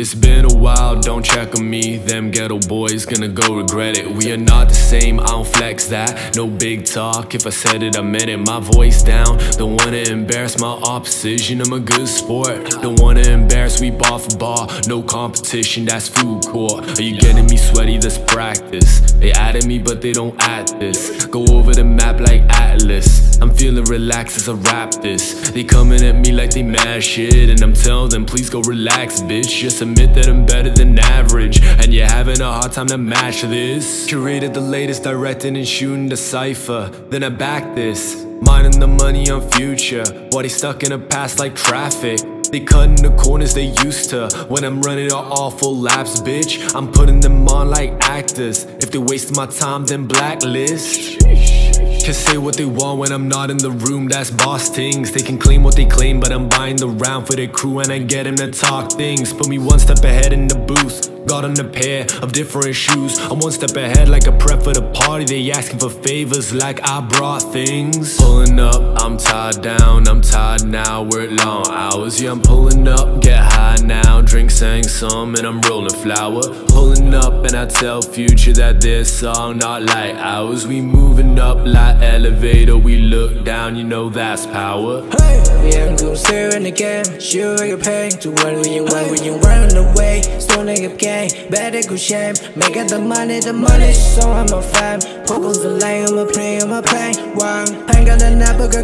It's been a while, don't check on me. Them ghetto boys gonna go regret it. We are not the same, I don't flex that. No big talk, if I said it, I meant it. My voice down, don't wanna embarrass my opposition. I'm a good sport, don't wanna embarrass, we ball for ball, No competition, that's food court. Are you getting me sweaty? Let's practice. They added me, but they don't add this. Go over the map like Atlas. I'm feeling relaxed as I rap this. They coming at me like they mad shit, and I'm telling them, please go relax, bitch. Just admit that I'm better than average, and you're having a hard time to match this. Curated the latest, directing and shooting the cipher. Then I back this. Minding the money on future, while they stuck in the past like traffic. They cutting the corners they used to When I'm running all awful laps, bitch I'm putting them on like actors If they waste my time, then blacklist can say what they want when I'm not in the room, that's boss things. They can claim what they claim, but I'm buying the round for the crew And I get them to talk things. Put me one step ahead in the booth Got on a pair of different shoes. I'm one step ahead like a prep for the party They asking for favors like I brought things. Pulling up, I'm down, I'm tired now Work long hours, yeah I'm pulling up Get high now, drink SangSom And I'm rolling flour. Pulling up and I tell Future that this song not like ours. We moving up like elevator We look down, you know that's power. Hey, we ain't gonna stay in the game Sure you pay to run when you run when you run away. Still nigga game game Better go shame. Making the money, the money So I'm a fan. Pokos the lane, I'm a play, I'm a play One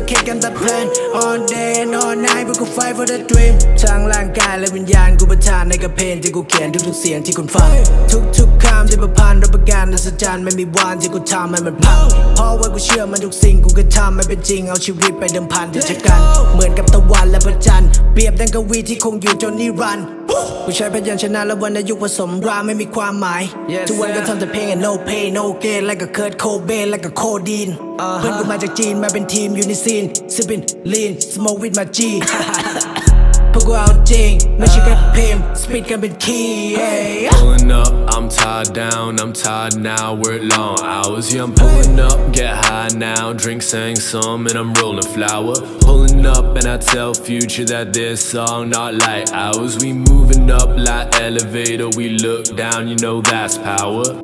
kick the plan All day and all night, we go fight for the dream ทั้งร่างกายและวิญญาณกูประทานในกระเพนที่กูเขียนทุกๆเสียงที่คุณฟัง ทุกๆคำที่ประพันธ์รับประกันอัศจรรย์ไม่มีวันที่กูทำให้มันพังเพราะว่ากูเชื่อมันทุกสิ่งกูก็ทำให้เป็นจริงเอาชีวิตไปเดิมพันที่จะกัน เหมือนกับตะวันและพระจันทร์เปรียบดังกวีที่คงอยู่จนนิรันดร์ กูใช้พยัญชนะและวรรณยุกต์ผสมรามไม่มีความหมาย ทุกวันก็ทำแต่เพลง and no pain no gain และก็เคิร์ดโคเบนและก็โคดีนเพื่อนกูมาจากจีนมาเป็นทีมอยู่ในซีน sipping lean smoke with my G พวกกูเอาจ speed key. Pulling up, I'm tied down, I'm tired now, we're long hours. Yeah, I'm pulling up, get high now, drink SangSom and I'm rolling flower. Pulling up and I tell Future that this song not like ours. We moving up like elevator, we look down, you know that's power.